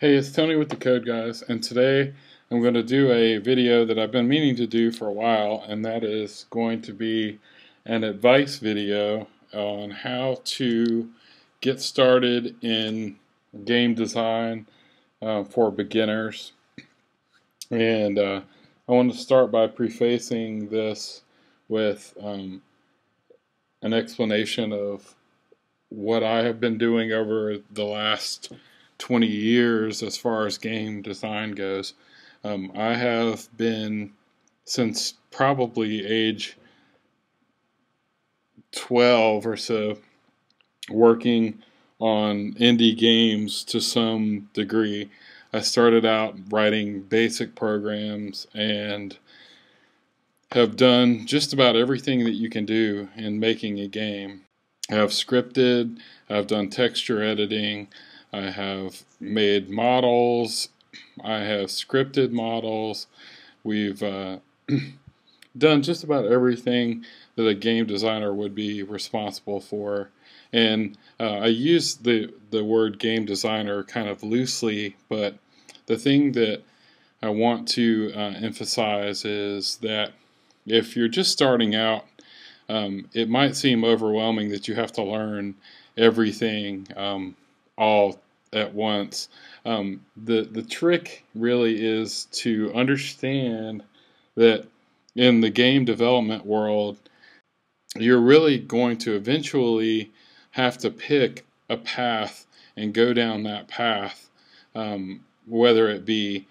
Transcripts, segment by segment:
Hey, it's Tony with the Code Guys, and today I'm going to do a video that I've been meaning to do for a while, and that is going to be an advice video on how to get started in game design uh, for beginners. And uh, I want to start by prefacing this with um, an explanation of what I have been doing over the last 20 years as far as game design goes. Um, I have been since probably age 12 or so working on indie games to some degree. I started out writing basic programs and have done just about everything that you can do in making a game. I've scripted, I've done texture editing, I have made models. I have scripted models. We've uh, done just about everything that a game designer would be responsible for. And uh, I use the, the word game designer kind of loosely, but the thing that I want to uh, emphasize is that if you're just starting out, um, it might seem overwhelming that you have to learn everything um, all at once. Um, the the trick really is to understand that in the game development world, you're really going to eventually have to pick a path and go down that path, um, whether it be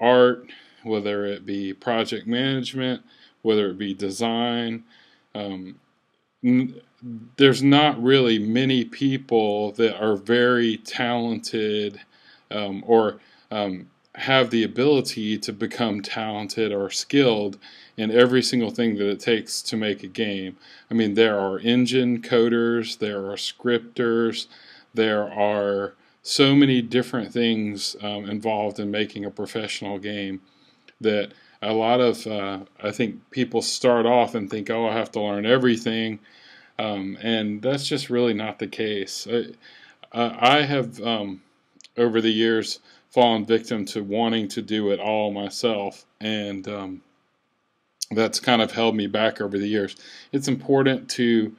art, whether it be project management, whether it be design. Um, there's not really many people that are very talented um, or um, have the ability to become talented or skilled in every single thing that it takes to make a game. I mean, there are engine coders, there are scripters, there are so many different things um, involved in making a professional game that a lot of, uh, I think, people start off and think, oh, I have to learn everything um, and that's just really not the case. I, I have, um, over the years, fallen victim to wanting to do it all myself, and um, that's kind of held me back over the years. It's important to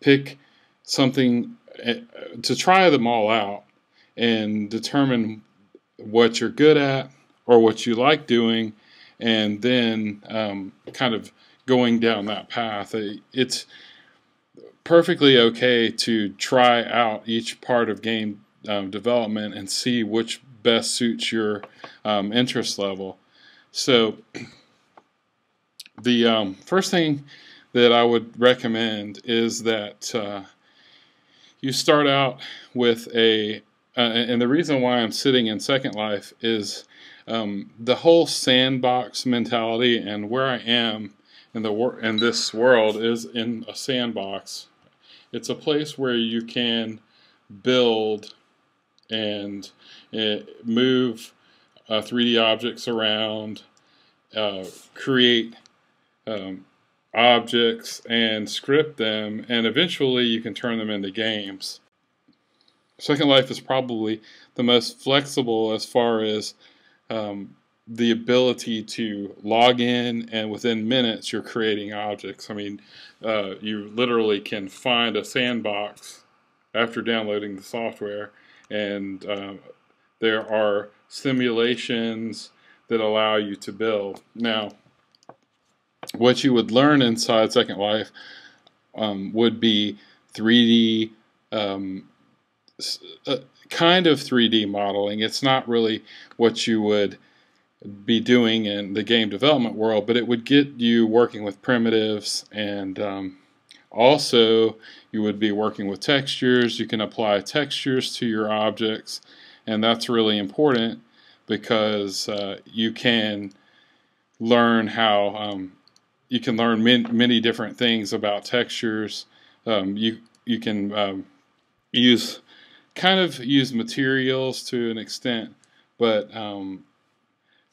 pick something eh, to try them all out and determine what you're good at or what you like doing, and then um, kind of going down that path. It's perfectly okay to try out each part of game um, development and see which best suits your um, interest level. So, the um, first thing that I would recommend is that uh, you start out with a, uh, and the reason why I'm sitting in Second Life is um, the whole sandbox mentality and where I am in the wor- in this world is in a sandbox it's a place where you can build and uh, move uh, 3D objects around, uh, create um, objects and script them, and eventually you can turn them into games. Second Life is probably the most flexible as far as um, the ability to log in and within minutes you're creating objects. I mean, uh, you literally can find a sandbox after downloading the software, and uh, there are simulations that allow you to build. Now, what you would learn inside Second Life um, would be 3D. Um, kind of 3D modeling. It's not really what you would be doing in the game development world, but it would get you working with primitives and um, also you would be working with textures. You can apply textures to your objects, and that's really important because uh, you can learn how um, you can learn min- many different things about textures. Um, you you can um, use kind of use materials to an extent, but um,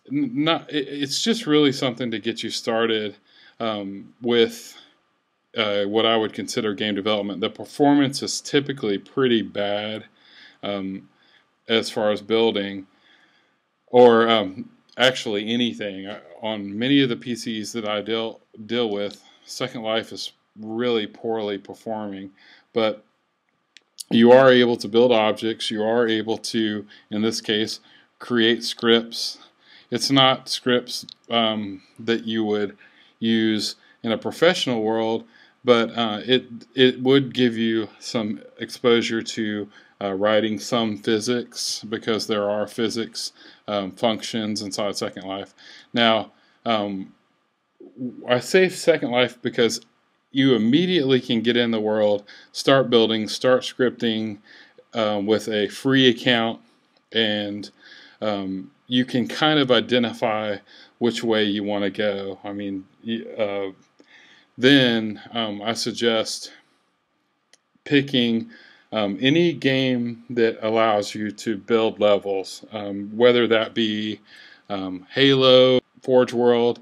not it's just really something to get you started um, with uh, what I would consider game development. The performance is typically pretty bad um, as far as building, or um, actually anything. On many of the PCs that I deal deal with, Second Life is really poorly performing, but you are able to build objects. You are able to, in this case, create scripts. It's not scripts um, that you would use in a professional world, but uh, it it would give you some exposure to uh, writing some physics because there are physics um, functions inside Second Life. Now, um, I say Second Life because you immediately can get in the world, start building, start scripting um, with a free account, and um, you can kind of identify which way you want to go. I mean, uh, then um, I suggest picking um, any game that allows you to build levels, um, whether that be um, Halo, Forge World,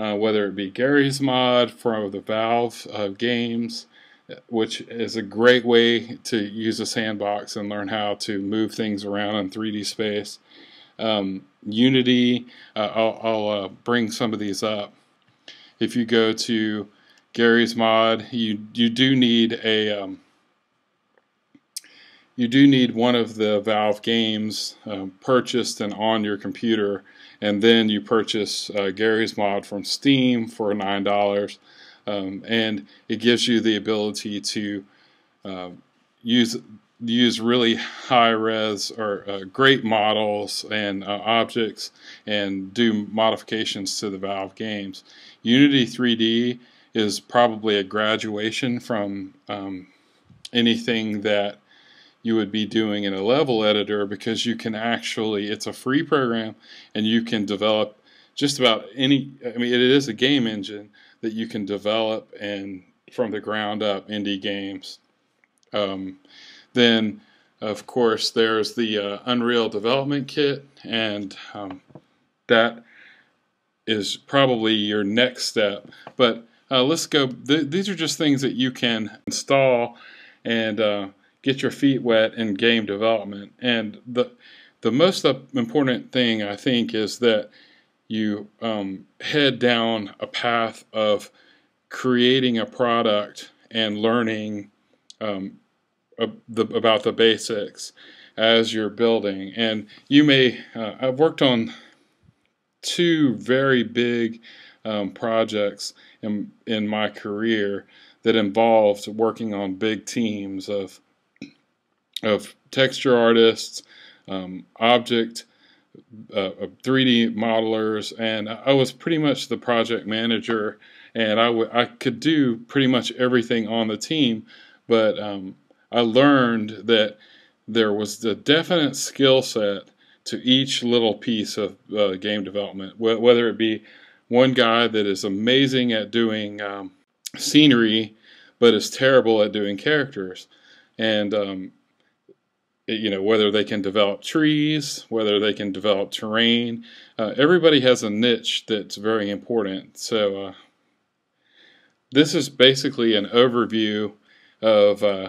uh, whether it be Garry's Mod from the Valve uh, games, which is a great way to use a sandbox and learn how to move things around in 3D space. Um, Unity, uh, I'll, I'll uh, bring some of these up. If you go to Garry's Mod, you you do need a um, you do need one of the Valve games um, purchased and on your computer and then you purchase uh, Garry's Mod from Steam for nine dollars, um, and it gives you the ability to uh, use use really high res or uh, great models and uh, objects and do modifications to the Valve games. Unity 3D is probably a graduation from um, anything that you would be doing in a level editor because you can actually it's a free program and you can develop just about any I mean it is a game engine that you can develop and from the ground up indie games. Um, then of course there's the uh, Unreal Development Kit and um, that is probably your next step. But uh, let's go. Th- these are just things that you can install and uh, get your feet wet in game development. And the the most important thing I think is that you um, head down a path of creating a product and learning um, the, about the basics as you're building. And you may, uh, I've worked on two very big um, projects in, in my career that involved working on big teams of of texture artists, um, object, uh, 3D modelers, and I was pretty much the project manager, and I, I could do pretty much everything on the team, but um, I learned that there was the definite skill set to each little piece of uh, game development, wh- whether it be one guy that is amazing at doing um, scenery, but is terrible at doing characters. And um, you know whether they can develop trees whether they can develop terrain uh, everybody has a niche that's very important so uh, this is basically an overview of uh,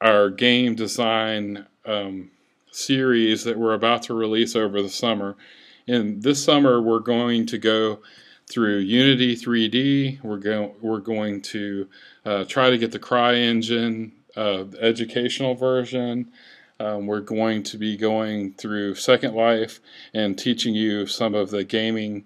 our game design um, series that we're about to release over the summer and this summer we're going to go through Unity 3D. We're going we're going to uh, try to get the CryEngine uh, educational version. Um, we're going to be going through Second Life and teaching you some of the gaming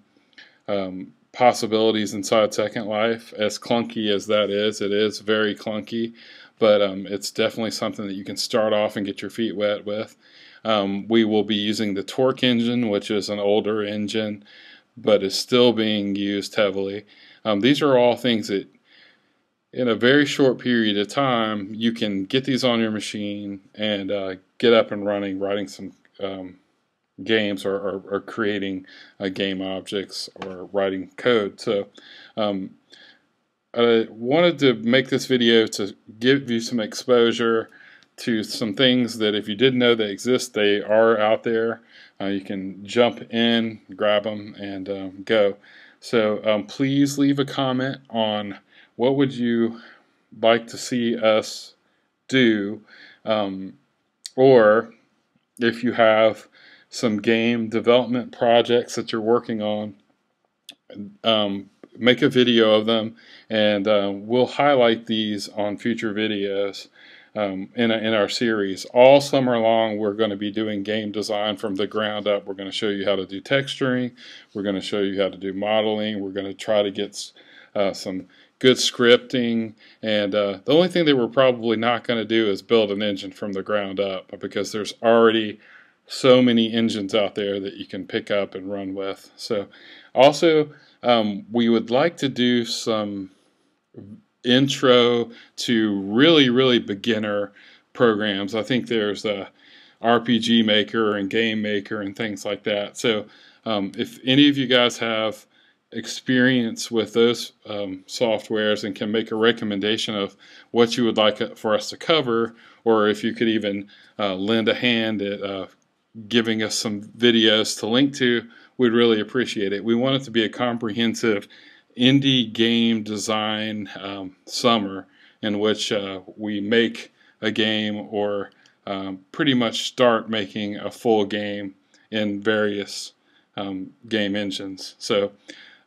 um, possibilities inside Second Life. As clunky as that is, it is very clunky, but um, it's definitely something that you can start off and get your feet wet with. Um, we will be using the Torque engine, which is an older engine, but is still being used heavily. Um, these are all things that in a very short period of time, you can get these on your machine and uh, get up and running, writing some um, games or, or, or creating uh, game objects or writing code. So, um, I wanted to make this video to give you some exposure to some things that if you didn't know they exist, they are out there. Uh, you can jump in, grab them, and um, go. So um, please leave a comment on what would you like to see us do? Um, or if you have some game development projects that you're working on. Um, make a video of them, and uh, we'll highlight these on future videos um, in, a, in our series. All summer long, we're going to be doing game design from the ground up. We're going to show you how to do texturing. We're going to show you how to do modeling. We're going to try to get uh, some good scripting. And uh, the only thing that we're probably not going to do is build an engine from the ground up because there's already so many engines out there that you can pick up and run with. So also, um, we would like to do some intro to really, really beginner programs. I think there's a RPG Maker and Game Maker and things like that. So um, if any of you guys have experience with those um, softwares and can make a recommendation of what you would like for us to cover, or if you could even uh, lend a hand at uh, giving us some videos to link to, we'd really appreciate it. We want it to be a comprehensive indie game design um, summer in which uh, we make a game or um, pretty much start making a full game in various um, game engines. So